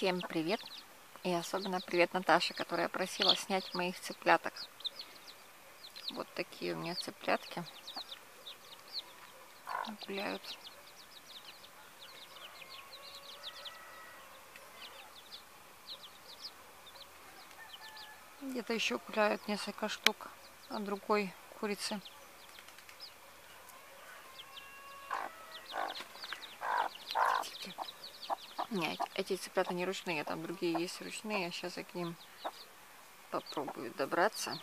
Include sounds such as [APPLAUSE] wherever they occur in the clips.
Всем привет! И особенно привет Наташе, которая просила снять моих цыпляток. Вот такие у меня цыплятки. Гуляют. Где-то еще гуляют несколько штук от другой курицы. Нет, эти цыплята не ручные, там другие есть ручные. Сейчас я к ним попробую добраться.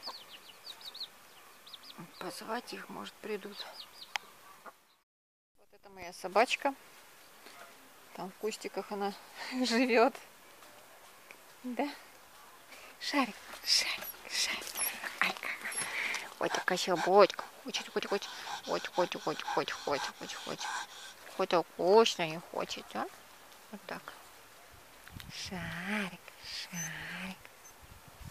Позвать их, может придут. Вот это моя собачка. Там в кустиках она [LAUGHS] живет. Да? Шарик, шарик, шарик. Ай, Ой, такая щелбочка. Хочет, хочет, хочет. Хочет, хочет, хочет, хочет, хочет, хочет, хочет. Хочет вкусно не хочет, а? Вот так. Шарик, шарик.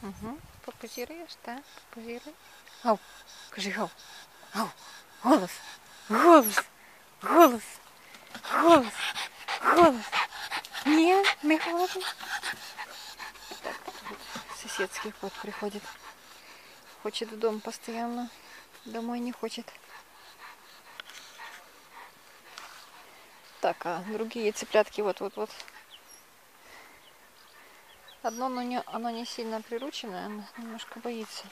Угу. Попозируешь, да? Попозируй. Ау, скажи ау. Ау, голос, голос, голос, голос, голос. Нет, не голос. Так, соседский кот приходит. Хочет в дом постоянно. Домой не хочет. Так, а другие цыплятки вот-вот-вот. Одно, но не, оно не сильно прирученное, оно немножко боится.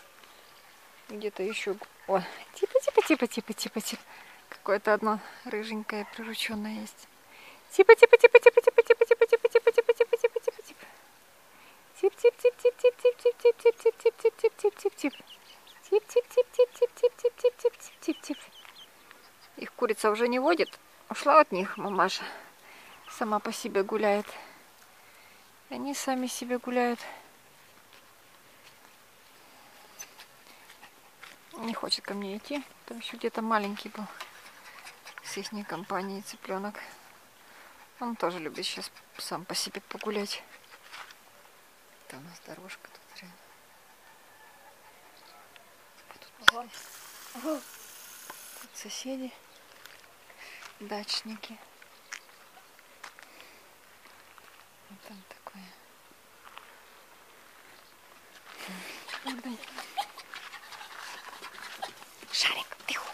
Где-то еще... О, типа, типа, типа, типа, типа, типа. Какое-то одно рыженькое прирученное есть. Типа, типа, типа, типа, типа, типа, типа, типа, типа, типа, типа, типа, типа, типа. Тип, тип, тип, тип, тип, тип, тип, тип, тип, тип, тип, тип, тип, тип, тип, тип. Тип, тип, тип, тип, тип, тип, тип, тип, тип, тип, тип, тип. Их курица уже не водит, Ушла от них мамаша. Сама по себе гуляет. Они сами себе гуляют. Не хочет ко мне идти. Там еще где-то маленький был. С их компанией цыпленок. Он тоже любит сейчас сам по себе погулять. Это у нас дорожка тут рядом. Тут, тут соседи дачники. Вот там такое. Шарик, тихо.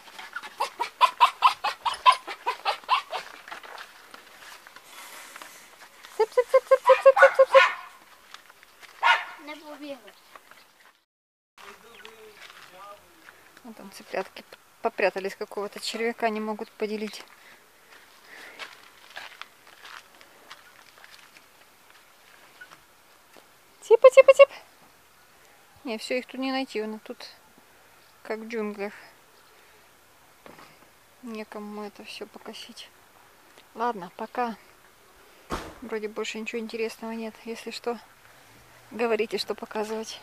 Цып, цып, цып, цып, цып, цып, цып, цып. Не побігли. Вот там цыплятки попрятались какого-то червяка, не могут поделить. Типа, типа, типа. Не, все их тут не найти, он тут как в джунглях. Некому это все покосить. Ладно, пока. Вроде больше ничего интересного нет. Если что, говорите, что показывать.